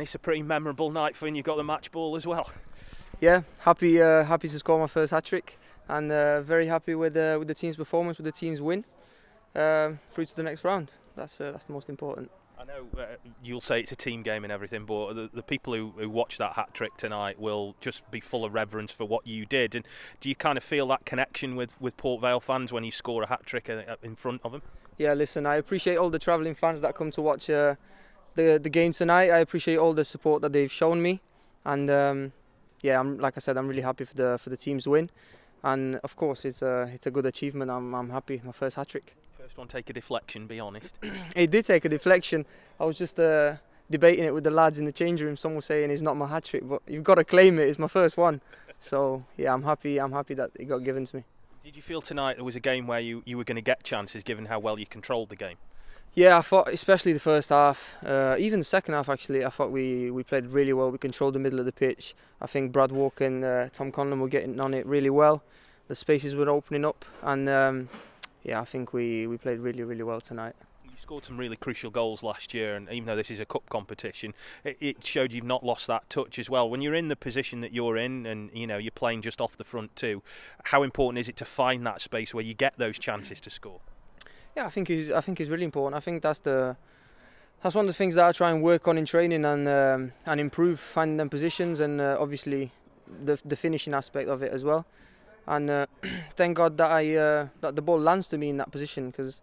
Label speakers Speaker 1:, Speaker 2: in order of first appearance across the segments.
Speaker 1: Dennis, a pretty memorable night for when You've got the match ball as well.
Speaker 2: Yeah, happy uh, happy to score my first hat trick, and uh, very happy with uh, with the team's performance, with the team's win, uh, through to the next round. That's uh, that's the most important.
Speaker 1: I know uh, you'll say it's a team game and everything, but the, the people who, who watch that hat trick tonight will just be full of reverence for what you did. And do you kind of feel that connection with, with Port Vale fans when you score a hat trick uh, in front of them?
Speaker 2: Yeah, listen, I appreciate all the travelling fans that come to watch uh, the the game tonight. I appreciate all the support that they've shown me, and um, yeah, I'm like I said, I'm really happy for the for the team's win, and of course it's a it's a good achievement. I'm I'm happy. My first hat trick.
Speaker 1: First one, take a deflection. Be honest.
Speaker 2: it did take a deflection. I was just uh, debating it with the lads in the change room. Some were saying it's not my hat trick, but you've got to claim it. It's my first one. So yeah, I'm happy. I'm happy that it got given to me.
Speaker 1: Did you feel tonight there was a game where you, you were going to get chances given how well you controlled the game?
Speaker 2: Yeah, I thought especially the first half, uh, even the second half actually, I thought we, we played really well. We controlled the middle of the pitch. I think Brad Walker and uh, Tom Conlon were getting on it really well. The spaces were opening up, and um, yeah, I think we, we played really really well tonight You
Speaker 1: scored some really crucial goals last year, and even though this is a cup competition, it, it, showed you've not lost that touch as well. When you're in the position that you're in, and you know you're playing just off the front too, how important is it to find that space where you get those chances to score?
Speaker 2: Yeah, I think it's, I think it's really important. I think that's the that's one of the things that I try and work on in training and um, and improve finding them positions and uh, obviously the the finishing aspect of it as well. And uh, thank God that I uh, that the ball lands to me in that position because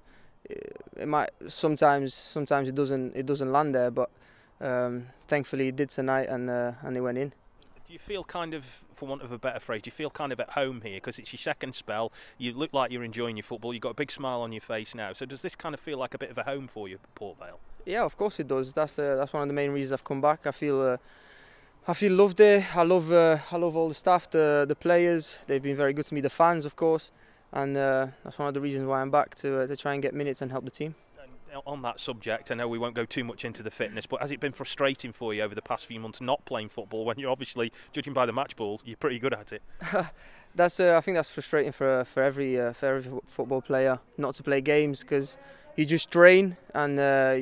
Speaker 2: it might sometimes sometimes it doesn't it doesn't land there, but um, thankfully it did tonight and uh, and it went in.
Speaker 1: Do you feel kind of, for want of a better phrase, do you feel kind of at home here because it's your second spell? You look like you're enjoying your football. You've got a big smile on your face now. So does this kind of feel like a bit of a home for you, Port Vale?
Speaker 2: Yeah, of course it does. That's uh, that's one of the main reasons I've come back. I feel. Uh, I feel loved there. I love uh, I love all the staff, the the players. They've been very good to me. The fans, of course and uh, that's one of the reasons why I'm back to uh, to try and get minutes and help the team.
Speaker 1: On that subject, I know we won't go too much into the fitness, but has it been frustrating for you over the past few months not playing football when you're obviously, judging by the match ball, you're pretty good at it?
Speaker 2: that's uh, I think that's frustrating for for every uh, for every football player not to play games because you just drain and uh,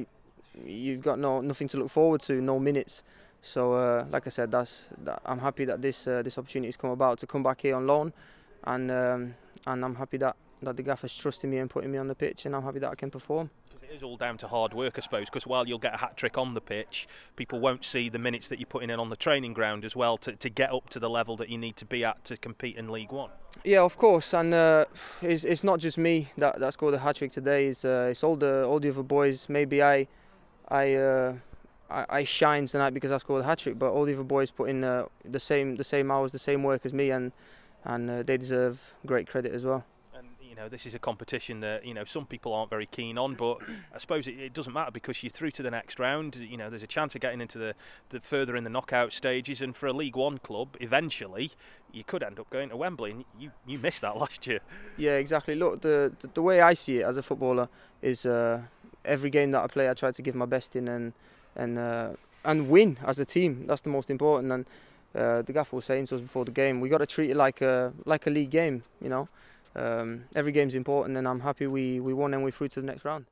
Speaker 2: you've got no nothing to look forward to, no minutes. So, uh, like I said, that's that, I'm happy that this this opportunity has come about to come back here on loan and um, and I'm happy that that the gaffer's trusting me and putting me on the pitch, and I'm happy that I can perform.
Speaker 1: It is all down to hard work, I suppose, because while you'll get a hat trick on the pitch, people won't see the minutes that you're putting in on the training ground as well to, to get up to the level that you need to be at to compete in League One.
Speaker 2: Yeah, of course, and uh, it's, it's not just me that, that scored the hat trick today. It's, uh, it's all the all the other boys. Maybe I, I. Uh, I, shine tonight because I scored the hat trick, but all the other boys put in uh, the same the same hours, the same work as me, and and uh, they deserve great credit as well.
Speaker 1: You know, this is a competition that you know some people aren't very keen on, but I suppose it, it, doesn't matter because you're through to the next round. You know, there's a chance of getting into the, the further in the knockout stages, and for a League One club, eventually you could end up going to Wembley, and you you missed that last year.
Speaker 2: Yeah, exactly. Look, the the, the way I see it as a footballer is uh, every game that I play, I try to give my best in and and uh, and win as a team. That's the most important and uh, the gaffer was saying to us before the game, we got to treat it like a like a league game. You know, um, every game's important, and I'm happy we we won and we're through to the next round.